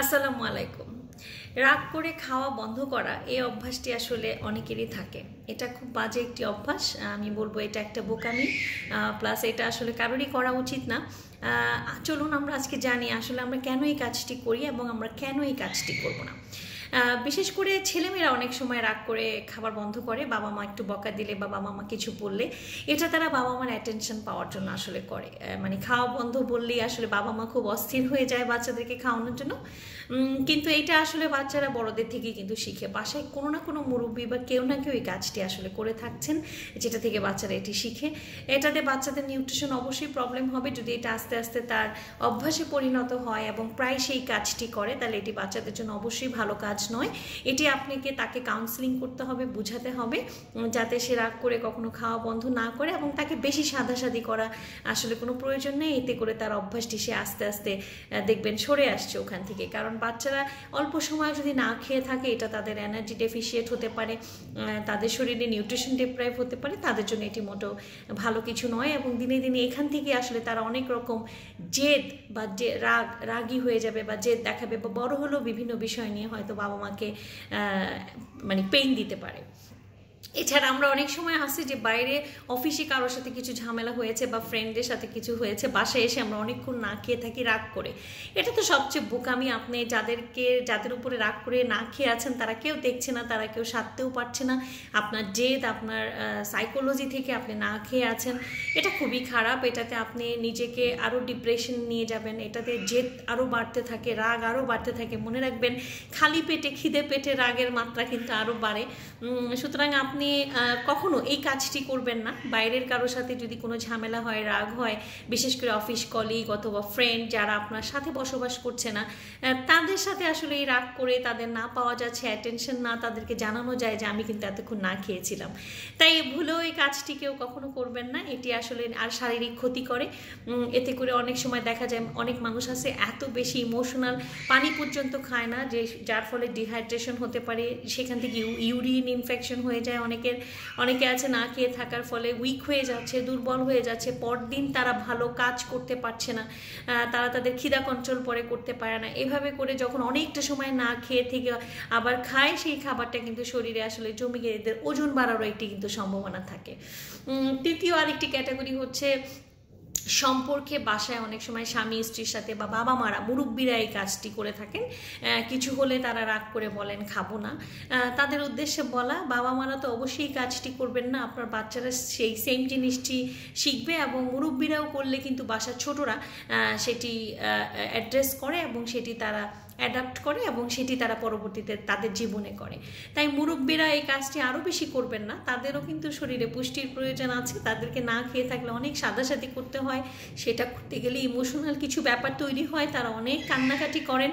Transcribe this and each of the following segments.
আসসালামু আলাইকুম। রাগ করে খাওয়া বন্ধ করা এই অভ্যাসটি আসলে অনেকেরই থাকে। এটা খুব বাজে একটি অভ্যাস, আমি বলব এটা একটা বোকামি প্লাস এটা আসলে কারোরই করা উচিত না। চলুন আমরা আজকে জানি আসলে আমরা কেন এই কাজটি করি এবং আমরা কেন এই কাজটি করব না। বিশেষ করে ছেলেমেয়েরা অনেক সময় রাগ করে খাবার বন্ধ করে, বাবা মা একটু বকা দিলে বা বাবা মা কিছু বললে, এটা তারা বাবা মার অ্যাটেনশন পাওয়ার জন্য আসলে করে। মানে খাওয়া বন্ধ বললেই আসলে বাবা মা খুব অস্থির হয়ে যায় বাচ্চাদেরকে খাওয়ানোর জন্য। কিন্তু এটা আসলে বাচ্চারা বড়দের থেকেই কিন্তু শিখে। বাসায় কোনো না কোনো মুরব্বী বা কেউ না কেউ এই কাজটি আসলে করে থাকছেন, যেটা থেকে বাচ্চারা এটি শিখে। এটাতে বাচ্চাদের নিউট্রিশন অবশ্যই প্রবলেম হবে। যদি এটা আস্তে আস্তে তার অভ্যাসে পরিণত হয় এবং প্রায় সেই কাজটি করে, তাহলে এটি বাচ্চাদের জন্য অবশ্যই ভালো কাজ নয়। এটি আপনাকে তাকে কাউন্সিলিং করতে হবে, বুঝাতে হবে যাতে সে রাগ করে কখনো খাওয়া বন্ধ না করে এবং তাকে বেশি সাদাসাদি করা আসলে কোনো প্রয়োজন নেই। এতে করে তার অভ্যাসটি সে আস্তে আস্তে দেখবেন সরে আসছে ওখান থেকে। কারণ বাচ্চারা অল্প সময় যদি না খেয়ে থাকে, এটা তাদের এনার্জি ডেফিসিয়েট হতে পারে তাদের শরীরে নিউট্রিশন ডিপ্রাইভ হতে পারে, তাদের জন্য এটি মোটো ভালো কিছু নয় এবং দিনে দিনে এখান থেকে আসলে তারা অনেক রকম জেদ বা রাগ, রাগি হয়ে যাবে বা জেদ দেখাবে বা বড় হলেও বিভিন্ন বিষয় নিয়ে হয়তো বাবা মাকে মানে পেইন দিতে পারে। এছাড়া আমরা অনেক সময় আসি যে বাইরে অফিসে কারোর সাথে কিছু ঝামেলা হয়েছে বা ফ্রেন্ডের সাথে কিছু হয়েছে, বাসায় এসে আমরা অনেকক্ষণ না খেয়ে থাকি, রাগ করে। এটা তো সবচেয়ে বোকামি। আপনি যাদেরকে, যাদের উপরে রাগ করে না খেয়ে আছেন, তারা কেউ দেখছে না, তারা কেউ সারতেও পারছে না। আপনার জেদ, আপনার সাইকোলজি থেকে আপনি না খেয়ে আছেন, এটা খুবই খারাপ। এটাতে আপনি নিজেকে আরও ডিপ্রেশন নিয়ে যাবেন, এটাতে জেদ আরও বাড়তে থাকে, রাগ আরও বাড়তে থাকে। মনে রাখবেন, খালি পেটে খিদে পেটে রাগের মাত্রা কিন্তু আরও বাড়ে। সুতরাং আপনি আপনি কখনো এই কাজটি করবেন না? বাইরের কারোর সাথে যদি কোনো ঝামেলা হয়, রাগ হয়, বিশেষ করে অফিস কলিগ অথবা ফ্রেন্ড যারা আপনার সাথে বসবাস করছে না তাদের সাথে আসলে এই রাগ করে তাদের না পাওয়া যাচ্ছে অ্যাটেনশন না তাদেরকে জানানো যায় যে আমি কিন্তু এতক্ষণ না খেয়েছিলাম। তাই ভুলেও এই কাজটি কেউ কখনো করবেন না। এটি আসলে আর শারীরিক ক্ষতি করে। এতে করে অনেক সময় দেখা যায় অনেক মানুষ আছে এত বেশি ইমোশনাল পানি পর্যন্ত খায় না, যে যার ফলে ডিহাইড্রেশন হতে পারে, সেখান থেকে ইউরিন ইনফেকশন হয়ে যায় অনেকের, অনেকে আছে না খেয়ে থাকার ফলে উইক হয়ে যাচ্ছে, দুর্বল হয়ে যাচ্ছে, পরদিন তারা ভালো কাজ করতে পারছে না তারা তাদের খিদা কন্ট্রোল পরে করতে পারে না। এভাবে করে যখন অনেকটা সময় না খেয়ে থেকে আবার খায়, সেই খাবারটা কিন্তু শরীরে আসলে জমে গিয়ে এদের ওজন বাড়ারও একটি কিন্তু সম্ভাবনা থাকে। তৃতীয় আরেকটি ক্যাটাগরি হচ্ছে সম্পর্কে বাসায় অনেক সময় স্বামী, স্ত্রীর সাথে বা বাবা মারা মুরব্বীরা এই কাজটি করে থাকেন। কিছু হলে তারা রাগ করে বলেন, খাব না। তাদের উদ্দেশ্যে বলা, বাবা মারা তো অবশ্যই কাজটি করবেন না। আপনার বাচ্চারা সেই সেম জিনিসটি শিখবে এবং মুরব্বীরাও করলে কিন্তু বাসার ছোটরা সেটি অ্যাড্রেস করে এবং সেটি তারা অ্যাডাপ্ট করে এবং সেটি তারা পরবর্তীতে তাদের জীবনে করে। তাই মুরব্বীরা এই কাজটি আরও বেশি করবেন না। তাদেরও কিন্তু শরীরে পুষ্টির প্রয়োজন আছে। তাদেরকে না খেয়ে থাকলে অনেক সাদাসাদি করতে হয়। সেটা করতে গেলে ইমোশনাল কিছু ব্যাপার তৈরি হয় তারা অনেক কান্নাকাটি করেন।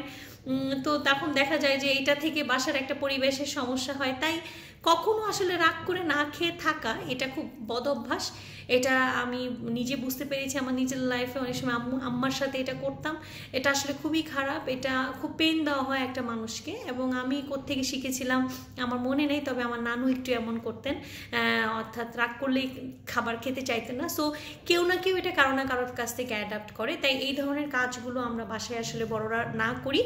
তো তখন দেখা যায় যে এটা থেকে বাসার একটা পরিবেশের সমস্যা হয়। তাই কখনো আসলে রাগ করে না খেয়ে থাকা, এটা খুব বদ অভ্যাস। এটা আমি নিজে বুঝতে পেরেছি, আমার নিজের লাইফে অনেক সময় আম্মু, আম্মার সাথে এটা করতাম। এটা আসলে খুবই খারাপ, এটা খুব পেন দেওয়া হয় একটা মানুষকে। এবং আমি কোত্থেকে শিখেছিলাম, আমার মনে নেই, তবে আমার নানু একটু এমন করতেন। অর্থাৎ রাগ করলেই খাবার খেতে চাইতেন না। সো কেউ না কেউ এটা কারও না কারোর কাছ থেকে অ্যাডাপ্ট করে। তাই এই ধরনের কাজগুলো আমরা বাসায় আসলে বড়রা না করি।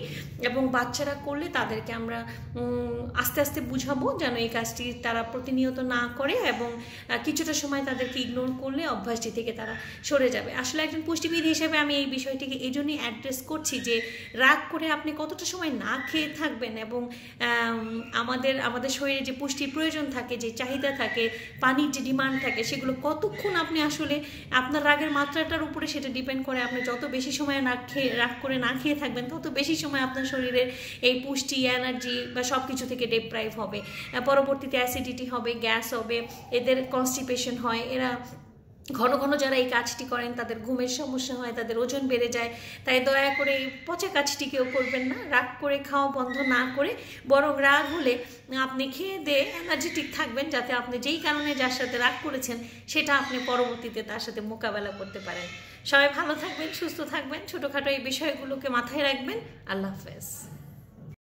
এবং বাচ্চারা করলে তাদেরকে আমরা আস্তে আস্তে বুঝাবো যেন এই কাজটি তারা প্রতিনিয়ত না করে এবং কিছুটা সময় তাদেরকে ইগনোর করলে অভ্যাসটি থেকে তারা সরে যাবে। আসলে একজন পুষ্টিবিদ হিসেবে আমি এই বিষয়টিকে এই জন্যই অ্যাড্রেস করছি যে, রাগ করে আপনি কতটা সময় না খেয়ে থাকবেন এবং আমাদের আমাদের শরীরে যে পুষ্টির প্রয়োজন থাকে, যে চাহিদা থাকে, পানির যে ডিমান্ড থাকে, সেগুলো কতক্ষণ আপনি আসলে আপনার রাগের মাত্রাটার উপরে সেটা ডিপেন্ড করে আপনি যত বেশি সময় না খেয়ে, রাগ করে না খেয়ে থাকবেন, তত বেশি সময় আপনার শরীরের এই পুষ্টি এনার্জি বা সব কিছু থেকে ডেপ্রাইভ হবে। পরবর্তীতে অ্যাসিডিটি হবে গ্যাস হবে, এদের কনস্টিপেশন হয়, এরা ঘন ঘন যারা এই কাজটি করেন, তাদের ঘুমের সমস্যা হয়, তাদের ওজন বেড়ে যায়। তাই দয়া করে এই পচা কাজটি কেউ করবেন না। রাগ করে খাওয়া বন্ধ না করে, বরং রাগ হলে আপনি খেয়ে দিয়ে এনার্জেটিক থাকবেন যাতে আপনি যেই কারণে যার সাথে রাগ করেছেন, সেটা আপনি পরবর্তীতে তার সাথে মোকাবেলা করতে পারেন। সবাই ভালো থাকবেন, সুস্থ থাকবেন। ছোটোখাটো এই বিষয়গুলোকে মাথায় রাখবেন। আল্লাহ হাফেজ।